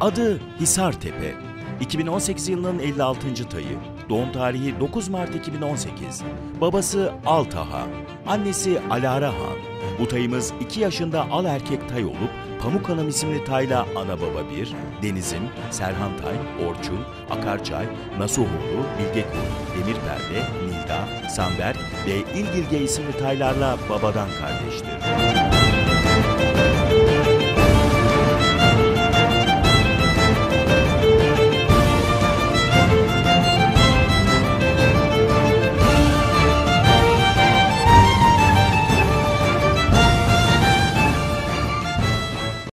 Adı Hisartepe. 2018 yılının 56. tayı. Doğum tarihi 9 Mart 2018. Babası Altaha, annesi Alara Han. Bu tayımız 2 yaşında al erkek tay olup Pamuk Hanım isimli tayla ana baba bir. Deniz'in, Serhan Tay, Orçun, Akarçay, Nasuhurlu, Bilgekul, Demirperde, Nilda, Samberk ve İlgilge isimli taylarla babadan kardeştir.